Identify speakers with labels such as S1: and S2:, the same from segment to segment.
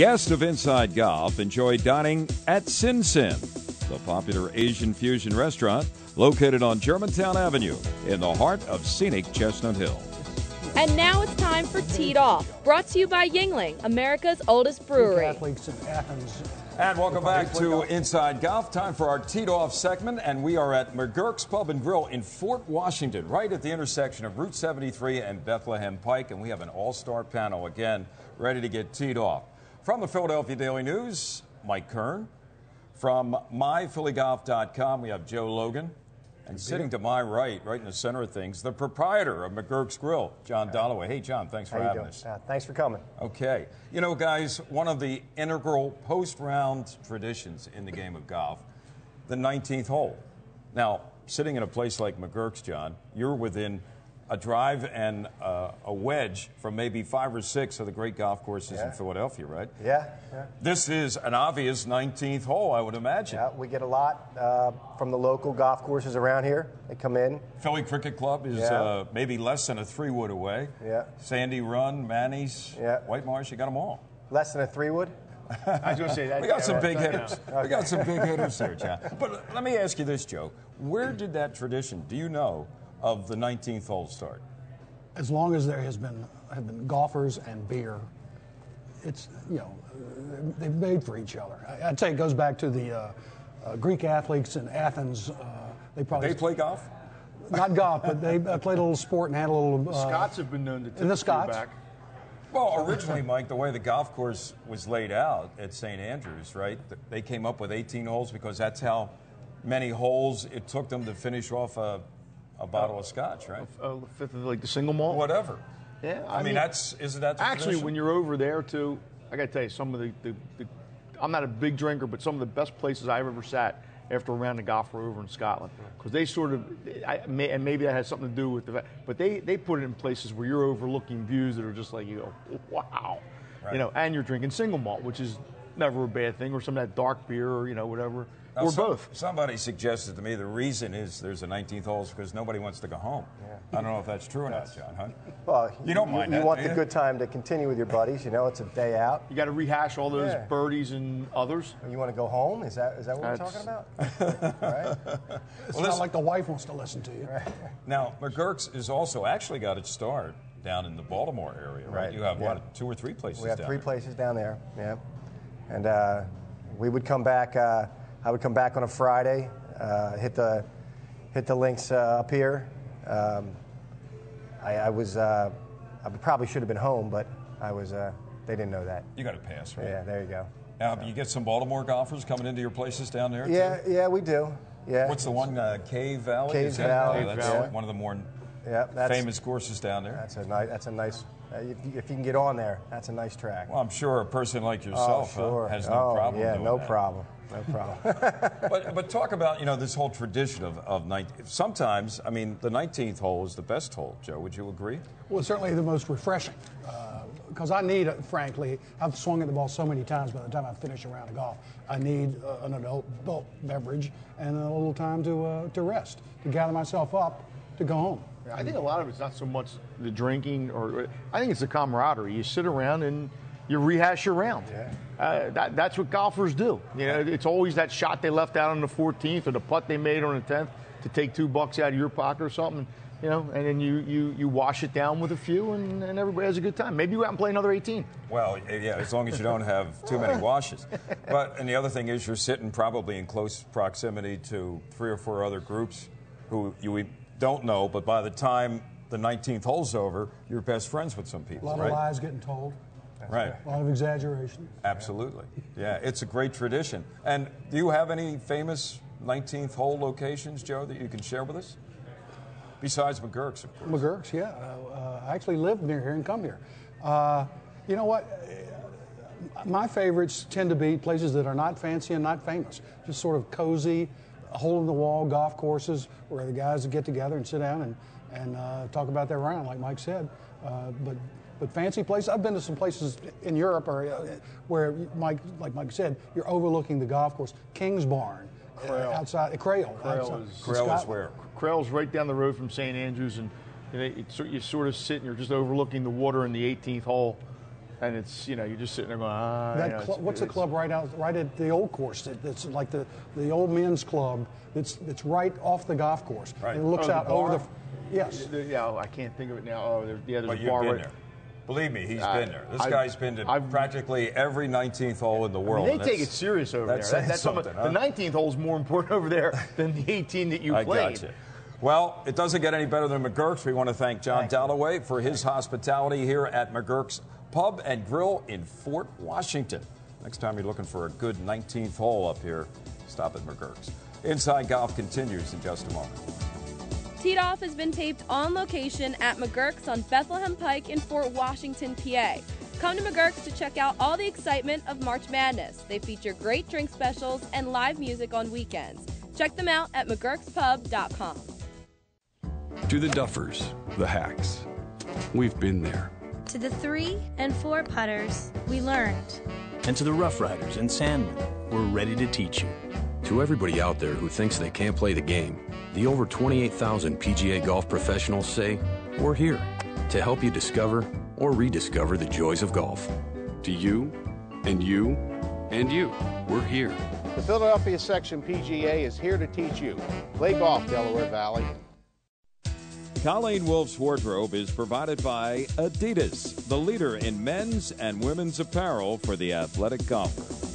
S1: Guests of Inside Golf enjoy dining at Sin Sin, the popular Asian fusion restaurant located on Germantown Avenue in the heart of scenic Chestnut Hill.
S2: And now it's time for Teed Off, brought to you by Yuengling, America's oldest brewery.
S3: Catholics in Athens.
S1: And welcome back to Inside Golf. Time for our teed off segment, and we are at McGurk's Pub and Grill in Fort Washington, right at the intersection of Route 73 and Bethlehem Pike. And we have an all star panel again ready to get teed off. From the Philadelphia Daily News, Mike Kern. From myphillygolf.com, we have Joe Logan. And sitting to my right, right in the center of things, the proprietor of McGurk's Grill, John Dolloway. Hey, John, thanks for
S4: How
S1: having us.
S4: Uh, thanks for coming.
S1: Okay. You know, guys, one of the integral post round traditions in the game of golf, the 19th hole. Now, sitting in a place like McGurk's, John, you're within a drive and uh, a wedge from maybe five or six of the great golf courses in Philadelphia, right?
S4: Yeah, yeah.
S1: This is an obvious 19th hole, I would imagine.
S4: Yeah, we get a lot uh, from the local golf courses around here. They come in.
S1: Philly Cricket Club is
S4: Yeah.
S1: uh, maybe less than a three wood away.
S4: Yeah.
S1: Sandy Run, Manny's,
S4: Yeah.
S1: White Marsh, you got them all.
S4: Less than a three wood.
S5: I was going to say that.
S1: We got
S5: yeah,
S1: some
S5: right.
S1: big hitters. We got some big hitters there, John. But let me ask you this, Joe. Where did that tradition, do you know, of the 19th hole start?
S3: As long as there has been have been golfers and beer, it's you know uh, they've made for each other. I, I'd say it goes back to the uh, uh, Greek athletes in Athens. Uh, they probably
S1: They play golf?
S3: not golf, but they uh, played a little sport and had a little. Uh,
S5: Scots have been known to tip
S3: And the
S5: the
S3: Scots?
S5: back.
S1: Well, originally, Mike, the way the golf course was laid out at St. Andrews, right? They came up with 18 holes because that's how many holes it took them to finish off a, a bottle of scotch, right?
S5: Uh, fifth of like the single malt.
S1: Whatever.
S5: Yeah,
S1: I, mean, that's isn't that
S5: actually
S1: tradition?
S5: when you're over there too. I got to tell you, some of the, the, the I'm not a big drinker, but some of the best places I've ever sat after a round of golf were over in Scotland because they sort of, I, may, and maybe that has something to do with the but they they put it in places where you're overlooking views that are just like you go, wow,
S1: Right.
S5: you know, and you're drinking single malt, which is never a bad thing, or some of that dark beer, or you know, whatever,
S1: Now,
S5: or
S1: some-
S5: both.
S1: Somebody suggested to me the reason is there's a 19th hole is because nobody wants to go home. I don't know if that's true or not, John. Huh?
S4: Well,
S1: You don't mind
S4: You
S1: that,
S4: want
S1: do
S4: the good time to continue with your buddies. You know, it's a day out.
S5: You got to rehash all those
S4: Yeah.
S5: birdies and others.
S4: You want to go home? Is that is that what we're talking about? right?
S3: it's
S1: Well,
S3: not
S1: this-
S3: like the wife wants to listen to you.
S1: Now, McGurk's is also actually got its start down in the Baltimore area, right?
S4: Right,
S1: You have
S4: yeah.
S1: what, two or three places
S4: We have
S1: down
S4: three
S1: there.
S4: places down there. Yeah, and uh, we would come back. Uh, I would come back on a Friday, uh, hit the hit the links uh, up here. Um, I, I was uh, I probably should have been home, but I was. Uh, they didn't know that.
S1: You got a pass, right?
S4: Yeah, there you go.
S1: Now, you get some Baltimore golfers coming into your places down there. too?
S4: Yeah, yeah, we do. Yeah.
S1: What's the one? Uh, Cave Valley.
S4: Cave
S1: that-
S4: Valley,
S1: oh, that's
S4: yeah.
S1: one of the more
S4: Yeah, that's
S1: famous courses down there.
S4: That's a nice. That's a nice. Uh, if, you, if you can get on there, that's a nice track.
S1: Well, I'm sure a person like
S4: oh,
S1: yourself uh,
S4: sure.
S1: has no
S4: oh,
S1: problem.
S4: Yeah, no
S1: that.
S4: problem. No problem.
S1: But, but talk about you know this whole tradition of of 19, sometimes I mean the 19th hole is the best hole. Joe, would you agree?
S3: Well, certainly the most refreshing because I need, frankly, I've swung at the ball so many times by the time I finish a round of golf. I need uh, an adult, adult beverage and a little time to, uh, to rest, to gather myself up to go home.
S5: I think a lot of it's not so much the drinking, or I think it's the camaraderie. You sit around and you rehash your round. Uh, that, that's what golfers do. You know, it's always that shot they left out on the 14th or the putt they made on the 10th to take two bucks out of your pocket or something. You know, and then you, you, you wash it down with a few, and, and everybody has a good time. Maybe you go out and play another 18.
S1: Well, yeah, as long as you don't have too many washes. But and the other thing is you're sitting probably in close proximity to three or four other groups who you don't know, but by the time the 19th hole's over, you're best friends with some people.
S3: A lot
S1: right?
S3: of lies getting told,
S1: Right.
S3: a lot of exaggeration.
S1: Absolutely. Yeah, it's a great tradition. And do you have any famous 19th hole locations, Joe, that you can share with us? Besides McGurk's, of course.
S3: McGurk's, yeah. Uh, I actually live near here and come here. Uh, you know what? My favorites tend to be places that are not fancy and not famous, just sort of cozy, hole in the wall golf courses where the guys get together and sit down and, and uh, talk about their round, like Mike said. Uh, but but fancy places. I've been to some places in Europe or, uh, where Mike, like Mike said, you're overlooking the golf course. Kings Barn, uh,
S5: Crail.
S3: outside Crail.
S5: Crail is-
S3: in
S1: Crail is where?
S5: Crail's right down the road from St. Andrews, and you, know, it's, sort- you sort of sit and you're just overlooking the water in the 18th hole, and it's you know you're just sitting there going, ah.
S3: That
S5: you know,
S3: cl-
S5: it's-
S3: what's the club right out right at the old course? That, that's like the, the old men's club. It's it's right off the golf course.
S4: Right.
S3: And it looks
S5: Oh, the
S3: out over the. Yes.
S5: Yeah, I can't think of it now. Oh, there, yeah, there's
S4: But
S5: a bar right-
S4: there. Believe me, he's
S5: I-
S4: been there. This
S5: I-
S4: guy's been to
S5: I've-
S4: practically every 19th hole in the
S5: I
S4: world.
S5: mean, they take it serious over there.
S4: that's
S5: That-
S4: saying
S5: that's something-
S4: huh?
S5: The 19th hole is more important over there than the 18 that you
S4: I
S5: played.
S4: got you. Well, it doesn't get any better than McGurk's. We want to thank John Dalloway for his hospitality here at McGurk's Pub and Grill in Fort Washington. Next time you're looking for a good 19th hole up here, stop at McGurk's. Inside Golf continues in just a moment.
S2: Teed Off has been taped on location at McGurk's on Bethlehem Pike in Fort Washington, PA. Come to McGurk's to check out all the excitement of March Madness. They feature great drink specials and live music on weekends. Check them out at McGurk'spub.com.
S6: To the duffers, the hacks. We've been there.
S7: To the three and four putters, we learned.
S8: And to the Rough Riders and Sandmen, we're ready to teach you.
S6: To everybody out there who thinks they can't play the game, the over 28,000 PGA golf professionals say, We're here to help you discover or rediscover the joys of golf. To you, and you, and you, we're here.
S9: The Philadelphia Section PGA is here to teach you. Play golf, Delaware Valley.
S1: Colleen Wolf's wardrobe is provided by Adidas, the leader in men's and women's apparel for the athletic golfer.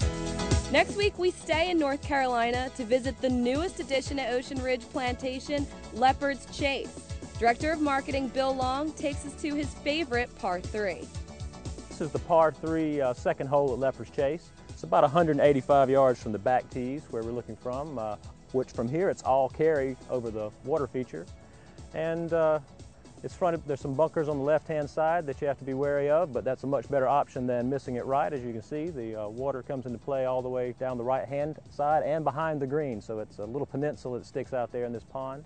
S2: Next week, we stay in North Carolina to visit the newest addition at Ocean Ridge Plantation, Leopard's Chase. Director of Marketing Bill Long takes us to his favorite par 3.
S10: This is the par 3 uh, second hole at Leopard's Chase. It's about 185 yards from the back tees where we're looking from, uh, which from here it's all carry over the water feature. And uh, it's fronted, there's some bunkers on the left-hand side that you have to be wary of, but that's a much better option than missing it right. As you can see, the uh, water comes into play all the way down the right-hand side and behind the green, so it's a little peninsula that sticks out there in this pond.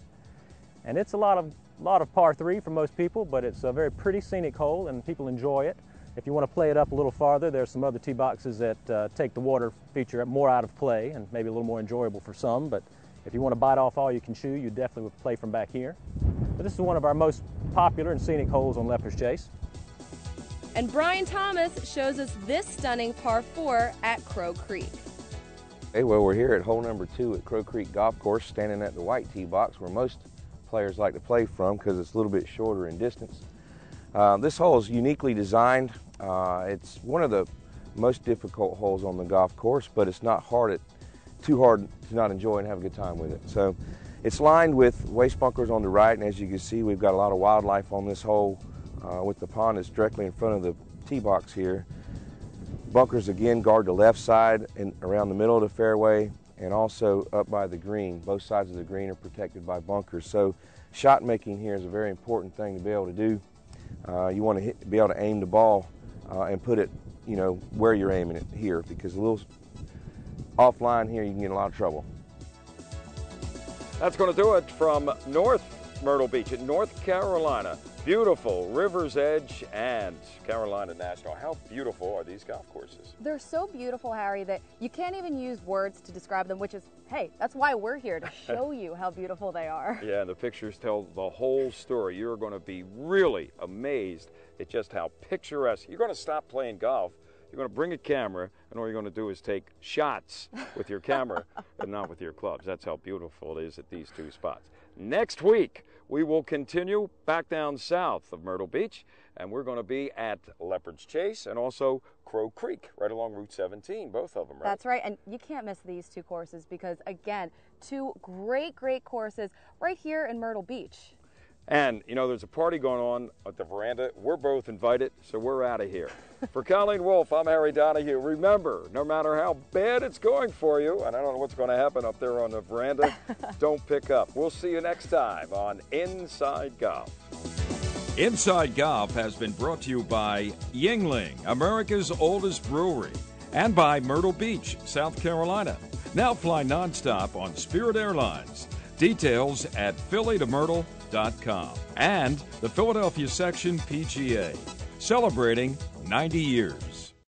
S10: And it's a lot of, lot of par three for most people, but it's a very pretty scenic hole and people enjoy it. If you want to play it up a little farther, there's some other tee boxes that uh, take the water feature more out of play and maybe a little more enjoyable for some, but if you want to bite off all you can chew, you definitely would play from back here. But this is one of our most popular and scenic holes on Leopard's Chase.
S2: And Brian Thomas shows us this stunning par 4 at Crow Creek.
S11: Hey, well, we're here at hole number two at Crow Creek Golf Course, standing at the white tee box where most players like to play from because it's a little bit shorter in distance. Uh, this hole is uniquely designed. Uh, it's one of the most difficult holes on the golf course, but it's not hard at, too hard to not enjoy and have a good time with it. So it's lined with waste bunkers on the right, and as you can see, we've got a lot of wildlife on this hole uh, with the pond that's directly in front of the tee box here. Bunkers again guard the left side and around the middle of the fairway and also up by the green. Both sides of the green are protected by bunkers. So shot making here is a very important thing to be able to do. Uh, you want to hit, be able to aim the ball uh, and put it, you know, where you're aiming it here because a little offline here you can get in a lot of trouble.
S1: That's going to do it from North Myrtle Beach in North Carolina. Beautiful River's Edge and Carolina National. How beautiful are these golf courses?
S12: They're so beautiful, Harry, that you can't even use words to describe them, which is, hey, that's why we're here to show you how beautiful they are.
S1: Yeah, and the pictures tell the whole story. You're going to be really amazed at just how picturesque. You're going to stop playing golf. You're going to bring a camera, and all you're going to do is take shots with your camera and not with your clubs. That's how beautiful it is at these two spots. Next week, we will continue back down south of Myrtle Beach, and we're going to be at Leopard's Chase and also Crow Creek, right along Route 17, both of them, right?
S12: That's right, and you can't miss these two courses because, again, two great, great courses right here in Myrtle Beach.
S1: And, you know, there's a party going on at the veranda. We're both invited, so we're out of here. for Colleen Wolf, I'm Harry Donahue. Remember, no matter how bad it's going for you, and I don't know what's going to happen up there on the veranda, don't pick up. We'll see you next time on Inside Golf. Inside Golf has been brought to you by Yuengling, America's oldest brewery, and by Myrtle Beach, South Carolina. Now fly nonstop on Spirit Airlines. Details at philly2myrtle.com. And the Philadelphia Section PGA, celebrating 90 years.